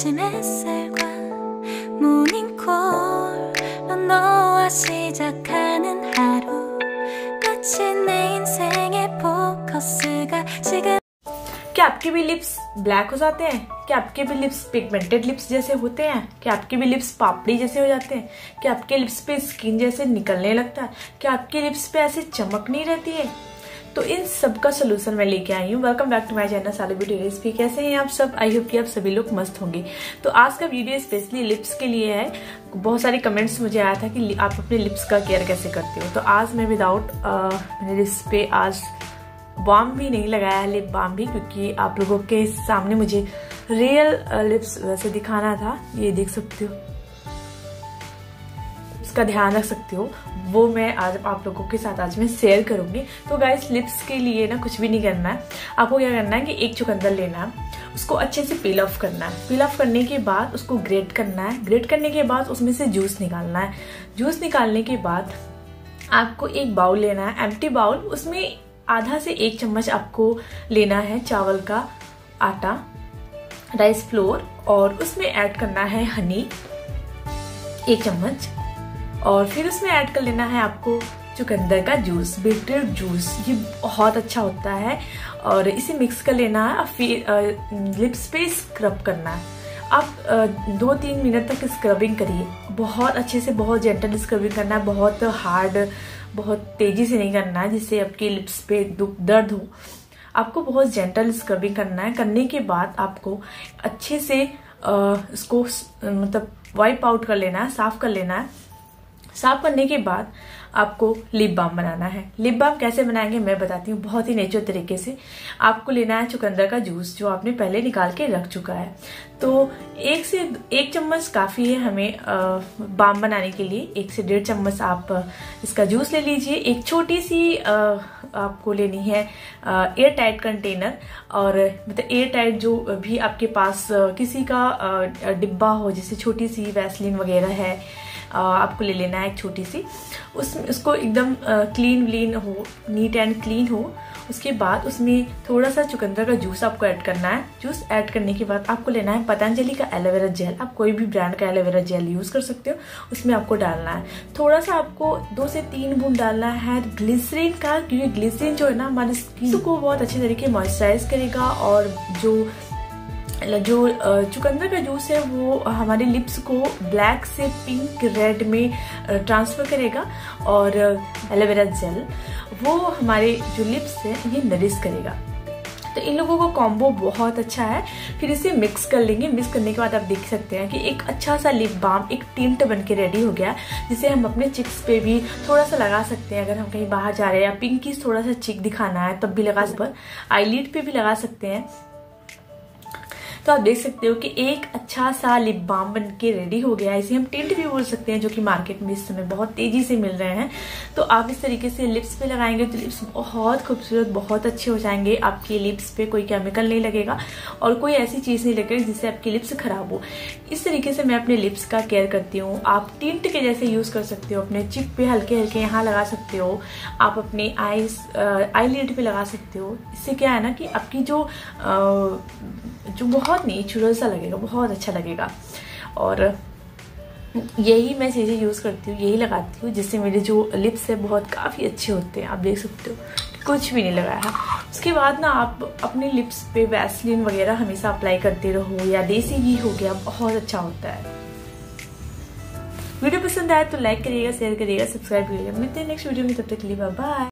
아침 햇살과 모닝콜로 너와 시작하는 하루 마치 내 인생의 포커스가 지금 क्या आपके भी लिप्स ब्लैक हो जाते हैं क्या आपके भी लिप्स पिगमेंटेड लिप्स जैसे होते हैं क्या आपके भी लिप्स पापड़ी जैसे हो जाते हैं क्या आपके लिप्स पे स्किन जैसे निकलने लगता है क्या आपके लिप्स पे ऐसे चमक नहीं रहती है तो इन सब का सोल्यूशन मैं लेके आई हूँ। Welcome back to my channel साली ब्यूटी रेसिपी कैसे हैं आप सब? आई होप कि आप सभी लोग मस्त होंगे। तो आज का वीडियो स्पेशली लिप्स के लिए है। बहुत सारे कमेंट्स मुझे आया था कि आप अपने लिप्स का केयर कैसे करते हो? तो आज मैं विदाउट मेरे लिप्स पे आज बाम भी नहीं लगाया है लिप बाम भी, क्योंकि आप लोगों के सामने मुझे रियल लिप्स वैसे दिखाना था। ये देख सकते हो। इसका ध्यान रख सकते हो। वो मैं आज आप लोगों के साथ आज मैं शेयर करूँगी। तो गाइस लिप्स के लिए ना कुछ भी नहीं करना है। आपको क्या करना है कि एक चुकंदर लेना है, उसको अच्छे से पील ऑफ़ करना है। पील ऑफ़ करने के बाद उसको ग्रेट करना है। ग्रेट करने के बाद उसमें से जूस निकालना है। जूस निकालने के बाद आपको एक बाउल लेना है। एम्प्टी बाउल उसमें आधा से एक चम्मच आपको लेना है चावल का आटा राइस फ्लोर और उसमें ऐड करना है हनी एक चम्मच। और फिर उसमें ऐड कर लेना है आपको चुकंदर का जूस बीटरूट जूस ये बहुत अच्छा होता है। और इसे मिक्स कर लेना है और फिर लिप्स पे स्क्रब करना है। आप दो तीन मिनट तक स्क्रबिंग करिए। बहुत अच्छे से, बहुत जेंटल स्क्रबिंग करना है, बहुत हार्ड बहुत तेज़ी से नहीं करना है, जिससे आपके लिप्स पे दुख, दर्द हो। आपको बहुत जेंटल स्क्रबिंग करना है। करने के बाद आपको अच्छे से इसको मतलब वाइप आउट कर लेना है, साफ़ कर लेना है। साफ़ करने के बाद आपको लिप बाम बनाना है। लिप बाम कैसे बनाएँगे मैं बताती हूँ। बहुत ही नेचुरल तरीके से आपको लेना है चुकंदर का जूस जो आपने पहले निकाल के रख चुका है। तो एक से एक चम्मच काफ़ी है हमें बाम बनाने के लिए। एक से डेढ़ चम्मच आप इसका जूस ले लीजिए। एक छोटी सी आपको लेनी है एयर टाइट कंटेनर और मतलब एयर टाइट जो भी आपके पास किसी का डिब्बा हो, जैसे छोटी सी वैसलिन वगैरह है आपको ले लेना है एक छोटी सी। उस, उसको एकदम क्लीन व्लीन हो नीट एंड क्लीन हो। उसके बाद उसमें थोड़ा सा चुकंदर का जूस आपको ऐड करना है। जूस ऐड करने के बाद आपको लेना है पतंजलि का एलोवेरा जेल आप कोई भी ब्रांड का एलोवेरा जेल यूज़ कर सकते हो, उसमें आपको डालना है। थोड़ा सा आपको दो से तीन बूंद डालना है ग्लिसरीन का, क्योंकि ग्लिसरीन जो है ना हमारे स्किन को बहुत अच्छे तरीके मॉइस्चराइज करेगा और जो जो चुकंदर का जूस है वो हमारे लिप्स को ब्लैक से पिंक रेड में ट्रांसफ़र करेगा और एलोवेरा जेल वो हमारे जो लिप्स है, ये नरिश करेगा। तो इन लोगों का कॉम्बो बहुत अच्छा है। फिर इसे मिक्स कर लेंगे। मिक्स करने के बाद आप देख सकते हैं कि एक अच्छा सा लिप बाम एक टिंट बन के रेडी हो गया जिसे हम अपने चिक्स पे भी थोड़ा सा लगा सकते हैं। अगर हम कहीं बाहर जा रहे हैं या पिंकी थोड़ा सा चिक दिखाना है, तब भी लगा सकते आईलिड पे भी लगा सकते हैं। तो आप देख सकते हो कि एक अच्छा सा लिप बाम बन के रेडी हो गया इसे हम टिंट भी बोल सकते हैं, जो कि मार्केट में इस समय बहुत तेज़ी से मिल रहे हैं। तो आप इस तरीके से लिप्स पे लगाएँगे तो लिप्स बहुत खूबसूरत, बहुत अच्छे हो जाएँगे। आपके लिप्स पे कोई केमिकल नहीं लगेगा और कोई ऐसी चीज़ नहीं लगेगी जिससे आपकी लिप्स खराब हो। इस तरीके से मैं अपने लिप्स का केयर करती हूँ। आप टिंट के जैसे यूज़ कर सकते हो, अपने चिप पे हल्के हल्के यहाँ लगा सकते हो। आप अपने आईज आई लिड पे लगा सकते हो। इससे क्या है ना कि आपकी जो जो बहुत नेचुरल सा लगेगा, बहुत अच्छा लगेगा। और यही मैं चीज़ें यूज़ करती हूँ, यही लगाती हूँ, जिससे मेरे जो लिप्स है बहुत काफ़ी अच्छे होते हैं। आप देख सकते हो कुछ भी नहीं लगाया है। उसके बाद ना आप अपने लिप्स पे वैसलिन वगैरह हमेशा अप्लाई करते रहो, या देसी घी हो गया, बहुत अच्छा होता है। वीडियो पसंद आए तो लाइक करिएगा शेयर करिएगा सब्सक्राइब करिएगा। मिलते हैं नेक्स्ट वीडियो में, तब तक के लिए बाय